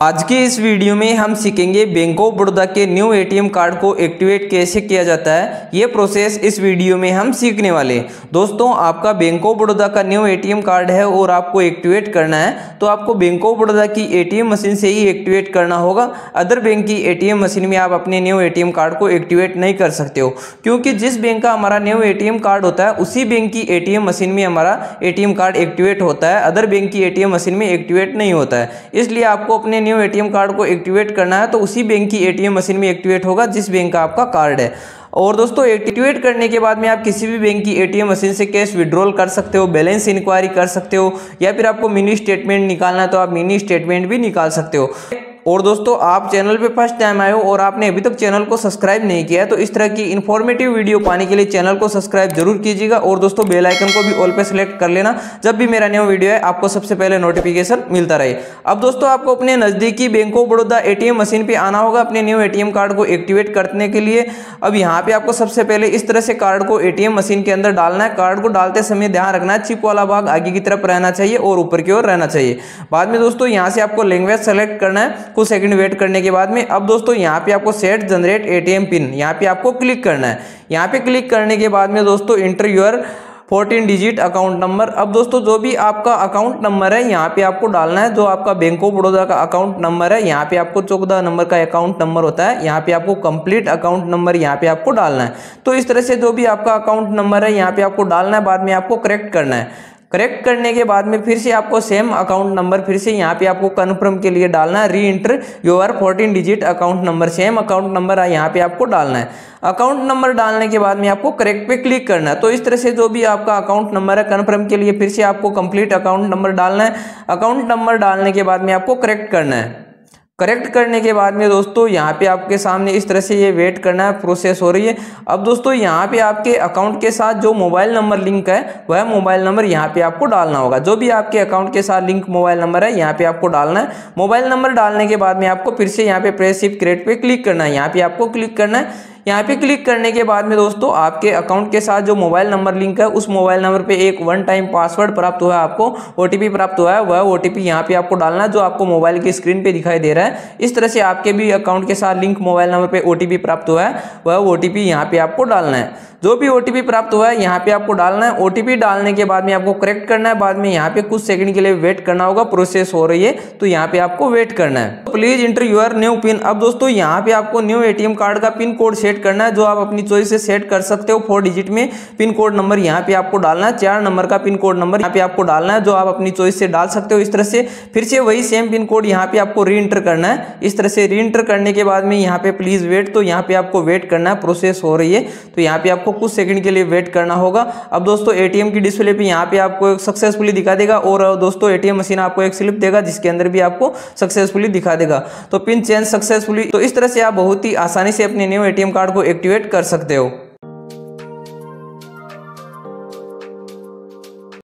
आज के इस वीडियो में हम सीखेंगे बैंक ऑफ़ बड़ौदा के न्यू एटीएम कार्ड को एक्टिवेट कैसे किया जाता है। ये प्रोसेस इस वीडियो में हम सीखने वाले दोस्तों, आपका बैंक ऑफ़ बड़ौदा का न्यू एटीएम कार्ड है और आपको एक्टिवेट करना है तो आपको बैंक ऑफ़ बड़ौदा की एटीएम मशीन से ही एक्टिवेट करना होगा। अदर बैंक की एटीएम मशीन में आप अपने न्यू एटीएम कार्ड को एक्टिवेट नहीं कर सकते हो, क्योंकि जिस बैंक का हमारा न्यू एटीएम कार्ड होता है, उसी बैंक की एटीएम मशीन में हमारा एटीएम कार्ड एक्टिवेट होता है। अदर बैंक की एटीएम मशीन में एक्टिवेट नहीं होता है। इसलिए आपको अपने न्यू एटीएम कार्ड को एक्टिवेट करना है तो उसी बैंक की एटीएम मशीन में एक्टिवेट होगा, जिस बैंक का आपका कार्ड है। और दोस्तों एक्टिवेट करने के बाद में आप किसी भी बैंक की एटीएम मशीन से कैश विड्रॉल कर सकते हो बैलेंस इंक्वायरी कर सकते हो, या फिर आपको मिनी स्टेटमेंट निकालना है तो आप मिनी स्टेटमेंट भी निकाल सकते हो। और दोस्तों, आप चैनल पे फ़र्स्ट टाइम आए हो और आपने अभी तक चैनल को सब्सक्राइब नहीं किया है तो इस तरह की इन्फॉर्मेटिव वीडियो पाने के लिए चैनल को सब्सक्राइब ज़रूर कीजिएगा और दोस्तों बेल आइकन को भी ऑल पे सेलेक्ट कर लेना जब भी मेरा न्यू वीडियो है आपको सबसे पहले नोटिफिकेशन मिलता रहे। अब दोस्तों, आपको अपने नजदीकी bank of Baroda ATM machine पर आना होगा अपने न्यू एटीएम कार्ड को एक्टिवेट करने के लिए। अब यहाँ पे आपको सबसे पहले इस तरह से कार्ड को एटीएम मशीन के अंदर डालना है। कार्ड को डालते समय ध्यान रखना है चिप वाला भाग आगे की तरफ़ रहना चाहिए और ऊपर की ओर रहना चाहिए। बाद में दोस्तों, यहाँ से आपको लैंग्वेज सेलेक्ट करना है। कुछ सेकंड वेट करने के बाद में, अब दोस्तों यहाँ पे आपको सेट जनरेट एटीएम पिन यहाँ पे आपको क्लिक करना है। यहाँ पे क्लिक करने के बाद में दोस्तों enter your 14 digit account number अब दोस्तों जो भी आपका अकाउंट नंबर है, यहाँ पे आपको डालना है। जो आपका बैंक ऑफ़ बड़ौदा का अकाउंट नंबर है, यहाँ पे आपको चौदह नंबर का अकाउंट नंबर होता है। यहाँ पे आपको कंप्लीट अकाउंट नंबर यहाँ पे आपको डालना है। तो इस तरह से जो भी आपका अकाउंट नंबर है, यहाँ पे आपको डालना है। बाद में आपको करेक्ट करना है। करेक्ट करने के बाद में फिर से आपको सेम अकाउंट नंबर फिर से यहाँ पे आपको कन्फर्म के लिए डालना है। Reenter your fourteen digit account number same account number यहाँ पे आपको डालना है। अकाउंट नंबर डालने के बाद में आपको करेक्ट पे क्लिक करना है। तो इस तरह से जो भी आपका अकाउंट नंबर है कन्फर्म के लिए फिर से आपको कंप्लीट अकाउंट नंबर डालना है। अकाउंट नंबर डालने के बाद में आपको करेक्ट करना है। करेक्ट करने के बाद में दोस्तों यहाँ पे आपके सामने इस तरह से ये वेट करना है प्रोसेस हो रही है। अब दोस्तों यहाँ पे आपके अकाउंट के साथ जो मोबाइल नंबर लिंक है, वह मोबाइल नंबर यहाँ पे आपको डालना होगा। जो भी आपके अकाउंट के साथ लिंक मोबाइल नंबर है, यहाँ पे आपको डालना है। मोबाइल नंबर डालने के बाद में आपको फिर से यहाँ पे प्रेस सिप क्रेड पे क्लिक करना है। यहाँ पे आपको क्लिक करना है। यहाँ पे क्लिक करने के बाद में दोस्तों, आपके अकाउंट के साथ जो मोबाइल नंबर लिंक है, उस मोबाइल नंबर पे एक वन टाइम पासवर्ड प्राप्त हुआ है आपको ओटीपी प्राप्त हुआ है, वह ओ टी यहाँ पे आपको डालना है, जो आपको मोबाइल की स्क्रीन पे दिखाई दे रहा है। इस तरह से आपके भी अकाउंट के साथ लिंक मोबाइल नंबर पे ओ प्राप्त हुआ है, वह ओ टी यहाँ पे आपको डालना है। जो भी ओटीपी प्राप्त हुआ है, यहाँ पे आपको डालना है। ओटीपी डालने के बाद में आपको करेक्ट करना है, बाद में यहाँ पे कुछ सेकंड के लिए वेट करना होगा प्रोसेस हो रही है तो यहाँ पे आपको वेट करना है। Please enter your new pin अब दोस्तों, यहाँ पे आपको न्यू एटीएम कार्ड का पिन कोड सेट करना है, जो आप अपनी चॉइस से सेट कर सकते हो फोर डिजिट में। पिन कोड नंबर यहाँ पे आपको डालना है, चार नंबर का पिन कोड नंबर यहाँ पे आपको डालना है, जो आप अपनी चॉइस से डाल सकते हो इस तरह से। फिर से वही सेम पिन कोड यहाँ पे आपको री करना है। इस तरह से री करने के बाद में यहाँ पे प्लीज़ वेट तो यहाँ पे आपको वेट करना है प्रोसेस हो रही है। तो यहाँ पे आपको कुछ सेकंड के लिए वेट करना होगा। अब दोस्तों एटीएम की डिस्प्ले पे यहाँ पे आपको सक्सेसफुली दिखा देगा, और दोस्तों एटीएम मशीन आपको एक स्लिप देगा, जिसके अंदर भी आपको सक्सेसफुली दिखा देगा। तो पिन चेंज सक्सेसफुली तो इस तरह से आप बहुत ही आसानी से अपने न्यू एटीएम कार्ड को एक्टिवेट कर सकते हो।